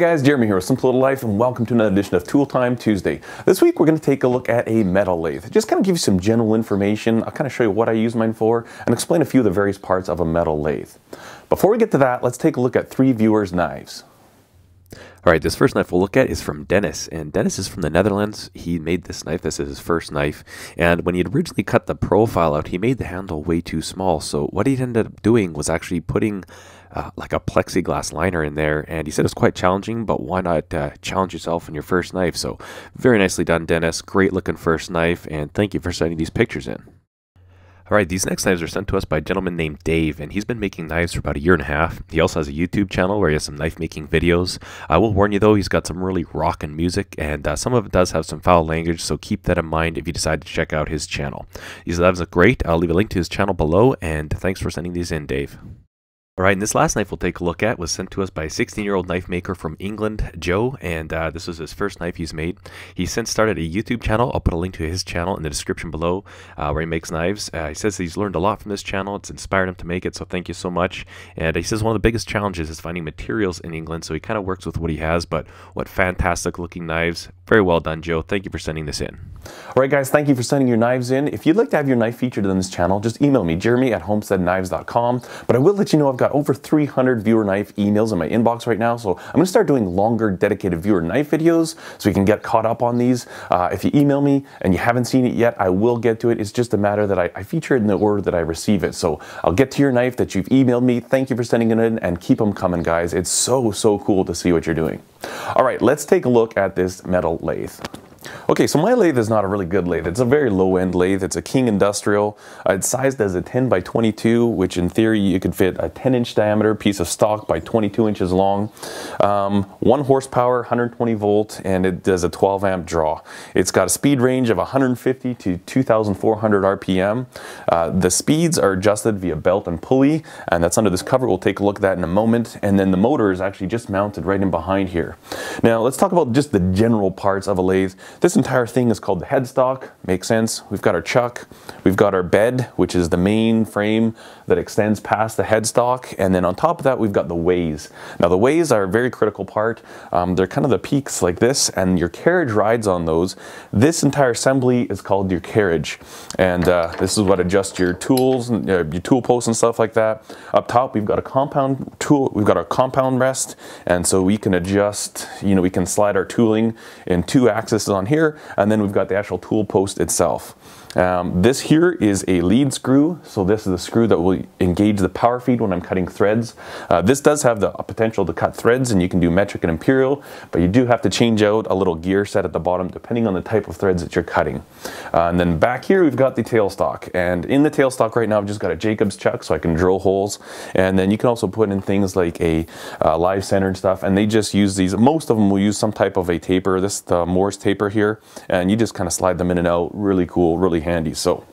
Guys, Jeremy here with Simple Little Life and welcome to another edition of Tool Time Tuesday. This week we're going to take a look at a metal lathe. Just kind of give you some general information, I'll kind of show you what I use mine for, and explain a few of the various parts of a metal lathe. Before we get to that, let's take a look at three viewers' knives. All right, this first knife we'll look at is from Dennis, and Dennis is from the Netherlands. He made this knife. This is his first knife, and when he originally cut the profile out, he made the handle way too small. So what he ended up doing was actually putting uh, like a plexiglass liner in there, and he said it's quite challenging, but why not uh, challenge yourself in your first knife? So very nicely done, Dennis. Great looking first knife, and thank you for sending these pictures in. All right, these next knives are sent to us by a gentleman named Dave, and he's been making knives for about a year and a half. He also has a YouTube channel where he has some knife making videos. I will warn you though, he's got some really rockin' music, and uh, some of it does have some foul language, so keep that in mind if you decide to check out his channel. These knives are great. I'll leave a link to his channel below, and thanks for sending these in, Dave. Alright, and this last knife we'll take a look at was sent to us by a 16 year old knife maker from England, Joe, and uh, this was his first knife he's made. He's since started a YouTube channel. I'll put a link to his channel in the description below uh, where he makes knives. Uh, he says he's learned a lot from this channel. It's inspired him to make it, so thank you so much. And he says one of the biggest challenges is finding materials in England, so he kind of works with what he has, but what fantastic looking knives. Very well done, Joe. Thank you for sending this in. Alright guys, thank you for sending your knives in. If you'd like to have your knife featured on this channel, just email me, jeremy at homesteadknives.com. But I will let you know I've got over 300 viewer knife emails in my inbox right now, so I'm going to start doing longer dedicated viewer knife videos so you can get caught up on these. Uh, if you email me and you haven't seen it yet, I will get to it. It's just a matter that I, I feature it in the order that I receive it. So I'll get to your knife that you've emailed me. Thank you for sending it in and keep them coming, guys. It's so, so cool to see what you're doing. All right, let's take a look at this metal lathe. Okay, so my lathe is not a really good lathe. It's a very low-end lathe. It's a King Industrial. Uh, it's sized as a 10 by 22, which in theory you could fit a 10-inch diameter piece of stock by 22 inches long. Um, one horsepower, 120 volt, and it does a 12 amp draw. It's got a speed range of 150 to 2,400 RPM. Uh, the speeds are adjusted via belt and pulley, and that's under this cover. We'll take a look at that in a moment. And then the motor is actually just mounted right in behind here. Now, let's talk about just the general parts of a lathe. This entire thing is called the headstock, makes sense. We've got our chuck, we've got our bed, which is the main frame that extends past the headstock, and then on top of that we've got the ways. Now the ways are a very critical part. Um, they're kind of the peaks like this, and your carriage rides on those. This entire assembly is called your carriage, and uh, this is what adjusts your tools, and, uh, your tool posts and stuff like that. Up top we've got a compound tool, we've got our compound rest, and so we can adjust, you know, we can slide our tooling in two axes on here, and then we've got the actual tool post itself. Um, this here is a lead screw, so this is the screw that will engage the power feed when I'm cutting threads. Uh, this does have the potential to cut threads and you can do metric and imperial, but you do have to change out a little gear set at the bottom depending on the type of threads that you're cutting. Uh, and then back here we've got the tailstock, and in the tailstock right now I've just got a Jacobs chuck so I can drill holes, and then you can also put in things like a uh, live center and stuff, and they just use these, most of them will use some type of a taper, this the Morse taper here, and you just kind of slide them in and out, really cool, really handy. So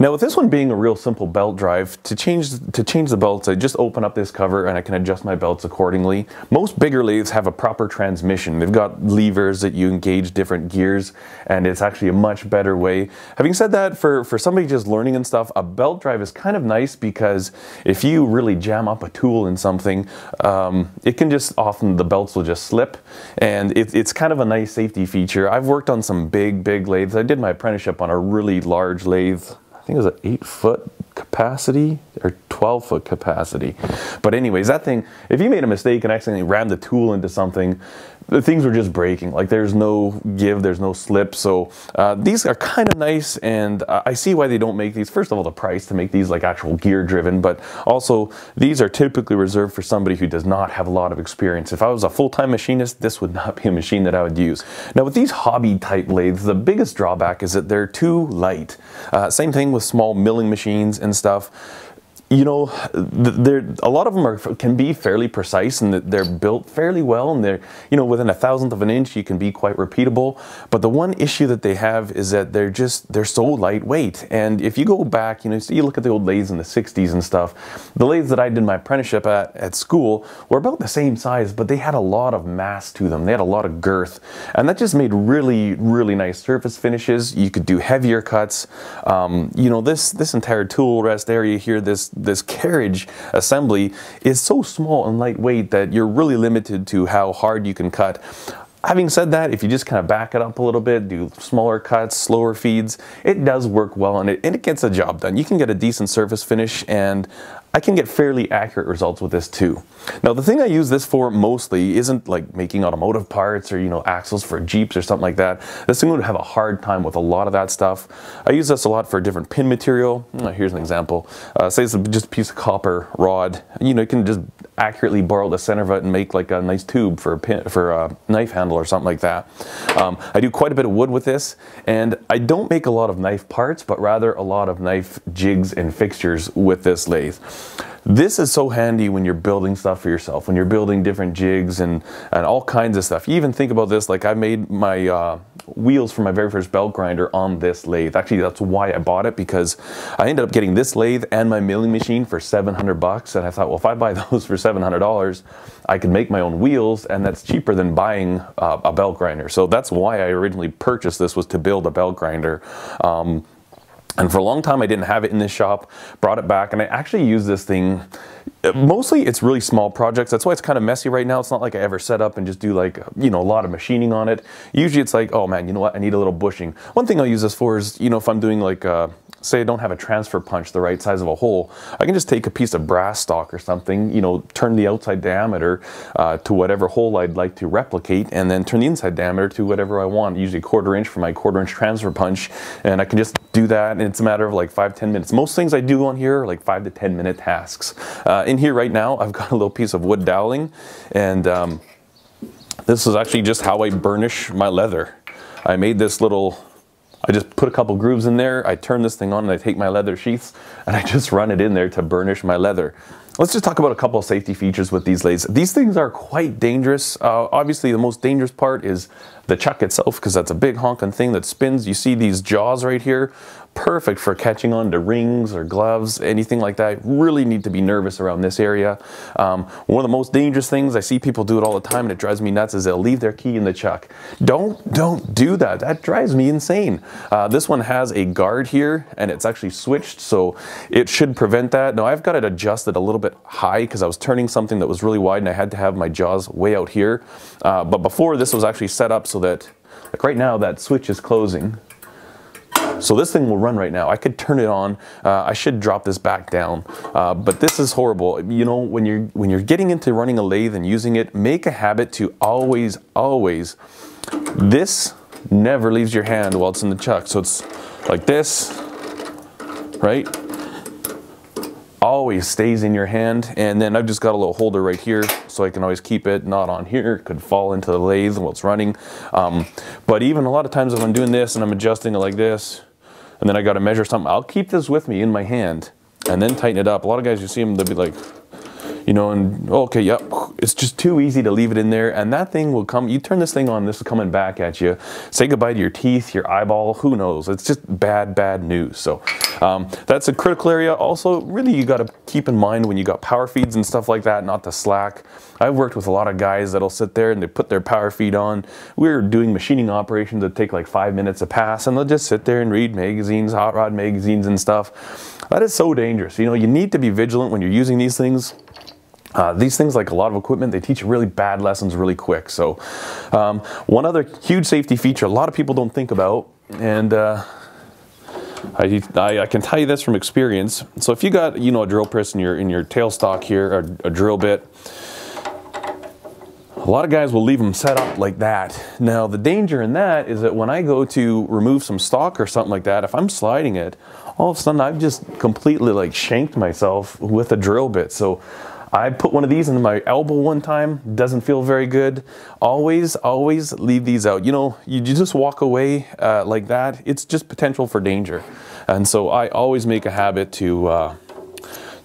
now with this one being a real simple belt drive, to change to change the belts, I just open up this cover and I can adjust my belts accordingly. Most bigger lathes have a proper transmission. They've got levers that you engage different gears and it's actually a much better way. Having said that, for, for somebody just learning and stuff, a belt drive is kind of nice because if you really jam up a tool in something, um, it can just often, the belts will just slip and it, it's kind of a nice safety feature. I've worked on some big, big lathes. I did my apprenticeship on a really large lathe think it was an eight foot capacity or 12 foot capacity. But anyways, that thing, if you made a mistake and accidentally rammed the tool into something, the things were just breaking. Like there's no give, there's no slip. So uh, these are kind of nice, and uh, I see why they don't make these. First of all, the price to make these like actual gear driven, but also these are typically reserved for somebody who does not have a lot of experience. If I was a full-time machinist, this would not be a machine that I would use. Now with these hobby type lathes, the biggest drawback is that they're too light. Uh, same thing with small milling machines and stuff you know, there a lot of them are can be fairly precise and they're built fairly well, and they're you know within a thousandth of an inch you can be quite repeatable. But the one issue that they have is that they're just they're so lightweight. And if you go back, you know, so you look at the old lathes in the '60s and stuff, the lathes that I did my apprenticeship at at school were about the same size, but they had a lot of mass to them. They had a lot of girth, and that just made really really nice surface finishes. You could do heavier cuts. Um, you know, this this entire tool rest area here, this this carriage assembly is so small and lightweight that you're really limited to how hard you can cut. Having said that, if you just kind of back it up a little bit, do smaller cuts, slower feeds, it does work well and it, and it gets the job done. You can get a decent surface finish and I can get fairly accurate results with this too. Now the thing I use this for mostly isn't like making automotive parts or you know axles for Jeeps or something like that. This thing would have a hard time with a lot of that stuff. I use this a lot for different pin material. Here's an example. Uh, say it's just a piece of copper rod. You know, you can just accurately borrow the center of it and make like a nice tube for a pin, for a knife handle or something like that. Um, I do quite a bit of wood with this and I don't make a lot of knife parts but rather a lot of knife jigs and fixtures with this lathe. This is so handy when you're building stuff for yourself, when you're building different jigs and, and all kinds of stuff. You even think about this, like I made my uh, wheels for my very first belt grinder on this lathe. Actually, that's why I bought it because I ended up getting this lathe and my milling machine for 700 bucks. And I thought, well, if I buy those for $700, I could make my own wheels and that's cheaper than buying uh, a belt grinder. So that's why I originally purchased this was to build a belt grinder. Um, and for a long time, I didn't have it in this shop, brought it back, and I actually use this thing. Mostly it's really small projects. That's why it's kind of messy right now. It's not like I ever set up and just do like, you know, a lot of machining on it. Usually it's like, oh man, you know what? I need a little bushing. One thing I'll use this for is, you know, if I'm doing like, uh, say I don't have a transfer punch the right size of a hole, I can just take a piece of brass stock or something, you know, turn the outside diameter uh, to whatever hole I'd like to replicate, and then turn the inside diameter to whatever I want, usually a quarter inch for my quarter inch transfer punch, and I can just do that, and it's a matter of like five, 10 minutes. Most things I do on here are like five to 10 minute tasks. Uh, in here right now, I've got a little piece of wood doweling, and um, this is actually just how I burnish my leather. I made this little I just put a couple grooves in there, I turn this thing on and I take my leather sheaths and I just run it in there to burnish my leather. Let's just talk about a couple safety features with these lathes. These things are quite dangerous. Uh, obviously, the most dangerous part is the chuck itself because that's a big honking thing that spins. You see these jaws right here perfect for catching on to rings or gloves, anything like that. Really need to be nervous around this area. Um, one of the most dangerous things, I see people do it all the time and it drives me nuts, is they'll leave their key in the chuck. Don't, don't do that. That drives me insane. Uh, this one has a guard here and it's actually switched, so it should prevent that. Now I've got it adjusted a little bit high because I was turning something that was really wide and I had to have my jaws way out here. Uh, but before this was actually set up so that, like right now, that switch is closing. So this thing will run right now. I could turn it on. Uh, I should drop this back down. Uh, but this is horrible. You know, when you're when you're getting into running a lathe and using it, make a habit to always, always. This never leaves your hand while it's in the chuck. So it's like this, right? always stays in your hand. And then I've just got a little holder right here so I can always keep it not on here. It could fall into the lathe while it's running. Um, but even a lot of times if I'm doing this and I'm adjusting it like this, and then I got to measure something, I'll keep this with me in my hand and then tighten it up. A lot of guys, you see them, they'll be like, you know, and okay, yep, it's just too easy to leave it in there, and that thing will come. You turn this thing on, this is coming back at you. Say goodbye to your teeth, your eyeball, who knows? It's just bad, bad news. So um, that's a critical area. Also, really, you got to keep in mind when you got power feeds and stuff like that, not to slack. I've worked with a lot of guys that'll sit there and they put their power feed on. We're doing machining operations that take like five minutes a pass, and they'll just sit there and read magazines, hot rod magazines, and stuff. That is so dangerous. You know, you need to be vigilant when you're using these things. Uh, these things, like a lot of equipment, they teach really bad lessons really quick. So, um, one other huge safety feature a lot of people don't think about, and uh, I, I, I, can tell you this from experience. So, if you got you know a drill press in your in your tailstock here, or a drill bit, a lot of guys will leave them set up like that. Now, the danger in that is that when I go to remove some stock or something like that, if I'm sliding it, all of a sudden I've just completely like shanked myself with a drill bit. So I put one of these in my elbow one time, doesn't feel very good. Always, always leave these out. You know, you just walk away uh, like that, it's just potential for danger. And so I always make a habit to uh,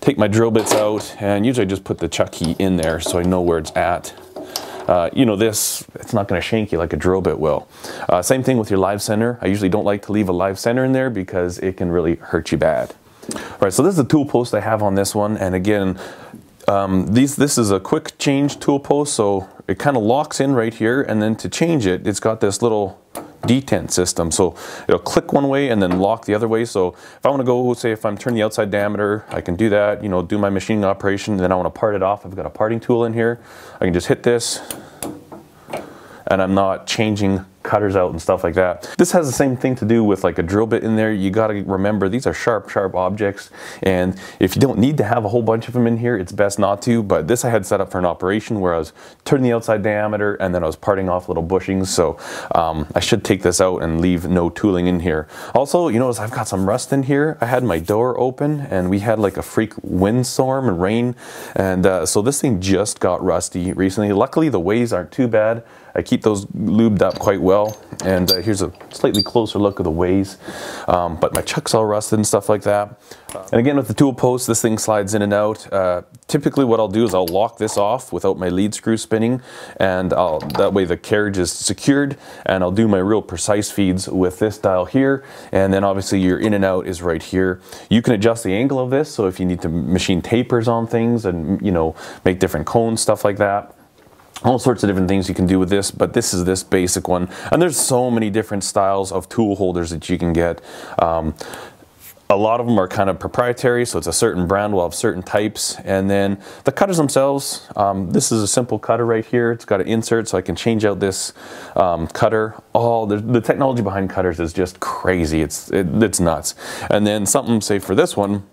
take my drill bits out and usually I just put the chuck key in there so I know where it's at. Uh, you know this, it's not going to shank you like a drill bit will. Uh, same thing with your live center. I usually don't like to leave a live center in there because it can really hurt you bad. All right, so this is the tool post I have on this one. And again, um, these, this is a quick change tool post, so it kind of locks in right here, and then to change it, it's got this little detent system. So it'll click one way and then lock the other way. So if I want to go, say if I'm turning the outside diameter, I can do that, you know, do my machining operation, then I want to part it off. I've got a parting tool in here. I can just hit this and I'm not changing cutters out and stuff like that. This has the same thing to do with like a drill bit in there. You got to remember these are sharp, sharp objects. And if you don't need to have a whole bunch of them in here, it's best not to. But this I had set up for an operation where I was turning the outside diameter and then I was parting off little bushings. So um, I should take this out and leave no tooling in here. Also, you notice I've got some rust in here. I had my door open and we had like a freak windstorm and rain. And uh, so this thing just got rusty recently. Luckily the ways aren't too bad. I keep those lubed up quite well. And uh, here's a slightly closer look of the ways. Um, but my chuck's all rusted and stuff like that. And again, with the tool post, this thing slides in and out. Uh, typically what I'll do is I'll lock this off without my lead screw spinning. And I'll, that way the carriage is secured. And I'll do my real precise feeds with this dial here. And then obviously your in and out is right here. You can adjust the angle of this. So if you need to machine tapers on things and, you know, make different cones, stuff like that all sorts of different things you can do with this, but this is this basic one. And there's so many different styles of tool holders that you can get. Um, a lot of them are kind of proprietary, so it's a certain brand will have certain types. And then the cutters themselves, um, this is a simple cutter right here. It's got an insert, so I can change out this um, cutter. All the, the, technology behind cutters is just crazy. It's it, it's nuts. And then something, say for this one,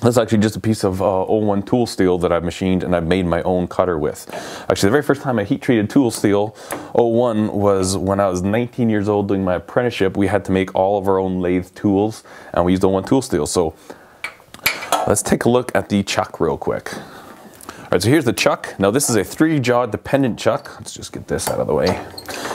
that's actually just a piece of uh, O1 tool steel that I've machined and I've made my own cutter with. Actually, the very first time I heat treated tool steel O1 was when I was 19 years old doing my apprenticeship. We had to make all of our own lathe tools and we used O1 tool steel. So let's take a look at the chuck real quick. All right, so here's the chuck. Now this is a three jaw dependent chuck. Let's just get this out of the way.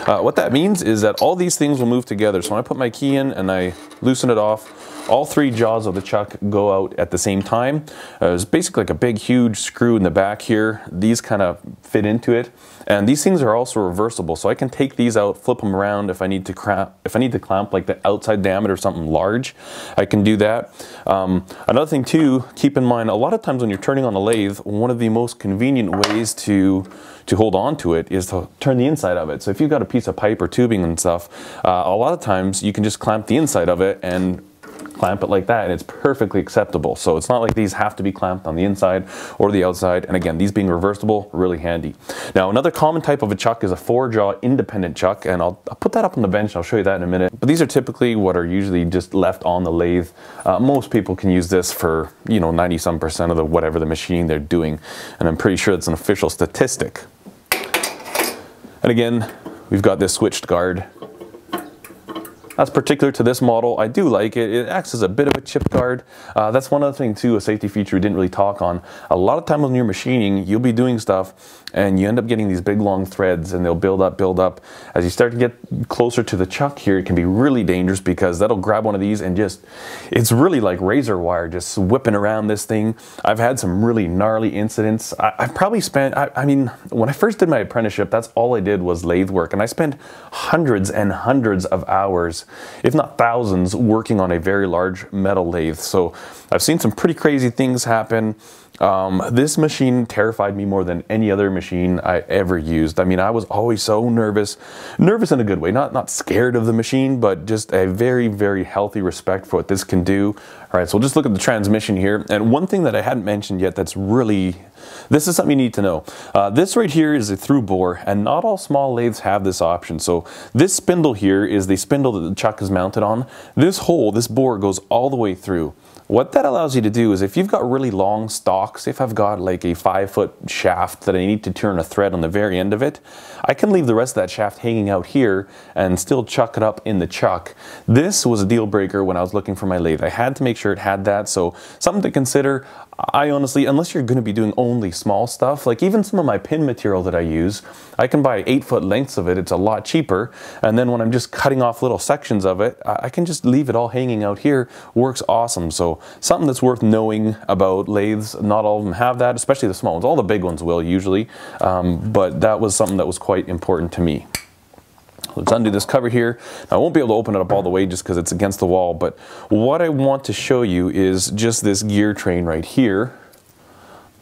Uh, what that means is that all these things will move together. So when I put my key in and I loosen it off, all three jaws of the chuck go out at the same time. Uh, there's basically like a big huge screw in the back here. These kind of fit into it. And these things are also reversible, so I can take these out, flip them around if I need to clamp, if I need to clamp like the outside diameter of something large, I can do that. Um, another thing too, keep in mind, a lot of times when you're turning on a lathe, one of the most convenient ways to to hold on to it is to turn the inside of it. So if you've got a piece of pipe or tubing and stuff, uh, a lot of times you can just clamp the inside of it and clamp it like that and it's perfectly acceptable. So it's not like these have to be clamped on the inside or the outside. And again, these being reversible, really handy. Now, another common type of a chuck is a four jaw independent chuck. And I'll, I'll put that up on the bench. I'll show you that in a minute. But these are typically what are usually just left on the lathe. Uh, most people can use this for, you know, 90 some percent of the whatever the machining they're doing. And I'm pretty sure it's an official statistic. And again, we've got this switched guard that's particular to this model. I do like it. It acts as a bit of a chip guard. Uh, that's one other thing too, a safety feature we didn't really talk on. A lot of time when you're machining, you'll be doing stuff and you end up getting these big long threads and they'll build up, build up. As you start to get closer to the chuck here, it can be really dangerous because that'll grab one of these and just, it's really like razor wire just whipping around this thing. I've had some really gnarly incidents. I, have probably spent, I, I mean, when I first did my apprenticeship, that's all I did was lathe work and I spent hundreds and hundreds of hours if not thousands, working on a very large metal lathe. So I've seen some pretty crazy things happen. Um, this machine terrified me more than any other machine I ever used. I mean, I was always so nervous, nervous in a good way, not, not scared of the machine, but just a very, very healthy respect for what this can do. All right, so we'll just look at the transmission here. And one thing that I hadn't mentioned yet that's really, this is something you need to know. Uh, this right here is a through bore, and not all small lathes have this option. So this spindle here is the spindle that the chuck is mounted on. This hole, this bore goes all the way through. What that allows you to do is if you've got really long stalks, if I've got like a five foot shaft that I need to turn a thread on the very end of it, I can leave the rest of that shaft hanging out here and still chuck it up in the chuck. This was a deal breaker when I was looking for my lathe. I had to make sure it had that, so something to consider. I honestly, unless you're going to be doing only small stuff, like even some of my pin material that I use, I can buy eight foot lengths of it. It's a lot cheaper. And then when I'm just cutting off little sections of it, I can just leave it all hanging out here. Works awesome. So something that's worth knowing about lathes. Not all of them have that, especially the small ones. All the big ones will usually. Um, but that was something that was quite important to me. Let's undo this cover here. I won't be able to open it up all the way just because it's against the wall, but what I want to show you is just this gear train right here.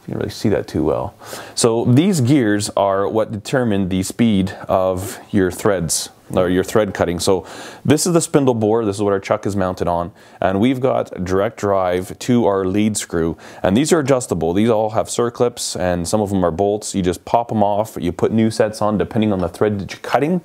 You can really see that too well. So these gears are what determine the speed of your threads or your thread cutting. So this is the spindle bore. This is what our chuck is mounted on. And we've got direct drive to our lead screw. And these are adjustable. These all have circlips and some of them are bolts. You just pop them off. You put new sets on depending on the thread that you're cutting.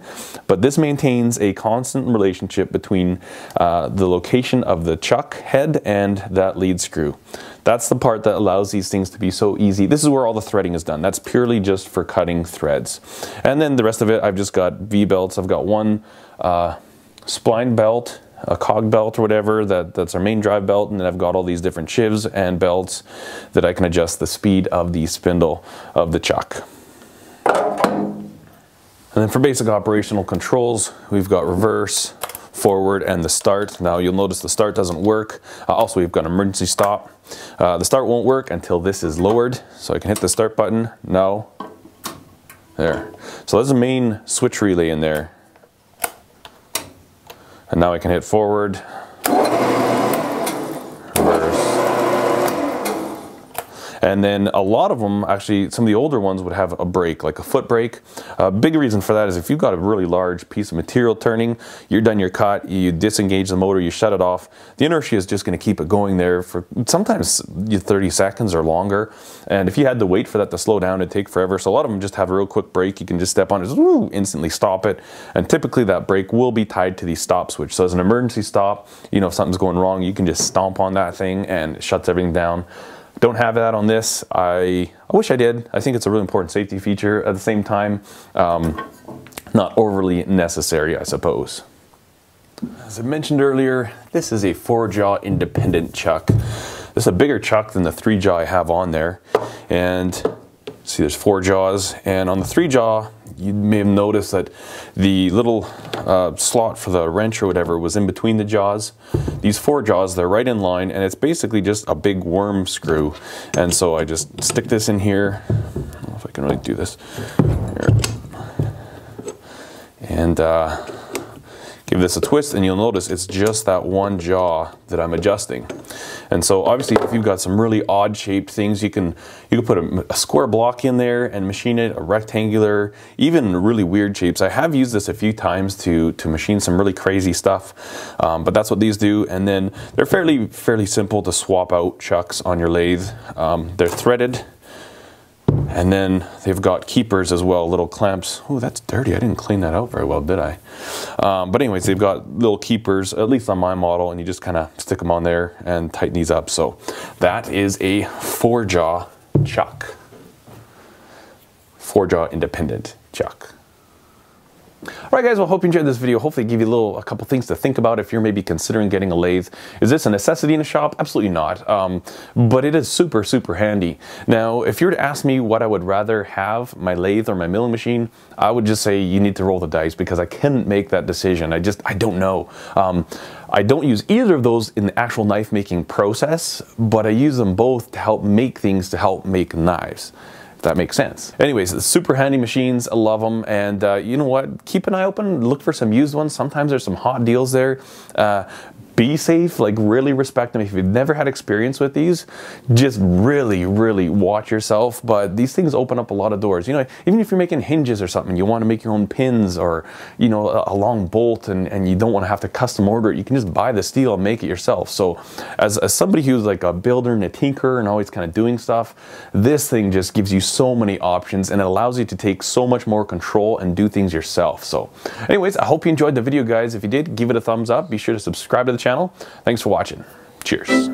But this maintains a constant relationship between uh, the location of the chuck head and that lead screw. That's the part that allows these things to be so easy. This is where all the threading is done. That's purely just for cutting threads. And then the rest of it, I've just got V-belts. I've got one uh, spline belt, a cog belt or whatever, that, that's our main drive belt, and then I've got all these different sheaves and belts that I can adjust the speed of the spindle of the chuck. And then for basic operational controls, we've got reverse, forward, and the start. Now you'll notice the start doesn't work. Uh, also, we've got an emergency stop. Uh, the start won't work until this is lowered. So I can hit the start button, no, there. So there's a main switch relay in there. And now I can hit forward, And then a lot of them, actually, some of the older ones would have a brake, like a foot brake. A big reason for that is if you've got a really large piece of material turning, you're done your cut, you disengage the motor, you shut it off. The inertia is just going to keep it going there for sometimes 30 seconds or longer. And if you had to wait for that to slow down, it'd take forever. So a lot of them just have a real quick brake. You can just step on it, instantly stop it. And typically that brake will be tied to the stop switch. So as an emergency stop, you know, if something's going wrong, you can just stomp on that thing and it shuts everything down. Don't have that on this. I, I wish I did. I think it's a really important safety feature. At the same time, um, not overly necessary, I suppose. As I mentioned earlier, this is a four jaw independent chuck. This is a bigger chuck than the three jaw I have on there. And see there's four jaws. And on the three jaw, you may have noticed that the little uh, slot for the wrench or whatever was in between the jaws. These four jaws, they're right in line, and it's basically just a big worm screw. And so I just stick this in here. I don't know if I can really do this. Here. And uh, give this a twist and you'll notice it's just that one jaw that I'm adjusting. And so obviously if you've got some really odd shaped things, you can you can put a, a, square block in there and machine it, a rectangular, even really weird shapes. I have used this a few times to, to machine some really crazy stuff, um, but that's what these do. And then they're fairly, fairly simple to swap out chucks on your lathe. Um, they're threaded and then they've got keepers as well, little clamps. Oh, that's dirty. I didn't clean that out very well, did I? Um, but anyways, they've got little keepers, at least on my model, and you just kind of stick them on there and tighten these up. So that is a four jaw chuck. Four jaw independent chuck. All right, guys, well, hope you enjoyed this video. Hopefully give you a little, a couple things to think about if you're maybe considering getting a lathe. Is this a necessity in a shop? Absolutely not, um, but it is super, super handy. Now, if you were to ask me what I would rather have, my lathe or my milling machine, I would just say you need to roll the dice because I couldn't make that decision. I just, I don't know. Um, I don't use either of those in the actual knife making process, but I use them both to help make things to help make knives that makes sense. Anyways, super handy machines. I love them. And uh, you know what? Keep an eye open. Look for some used ones. Sometimes there's some hot deals there. Uh, be safe, like really respect them. If you've never had experience with these, just really, really watch yourself. But these things open up a lot of doors. You know, even if you're making hinges or something, you want to make your own pins or, you know, a, long bolt and, and you don't want to have to custom order it, you can just buy the steel and make it yourself. So as, as somebody who's like a builder and a tinker and always kind of doing stuff, this thing just gives you so many options and it allows you to take so much more control and do things yourself. So anyways, I hope you enjoyed the video guys. If you did, give it a thumbs up. Be sure to subscribe to the channel. Thanks for watching. Cheers.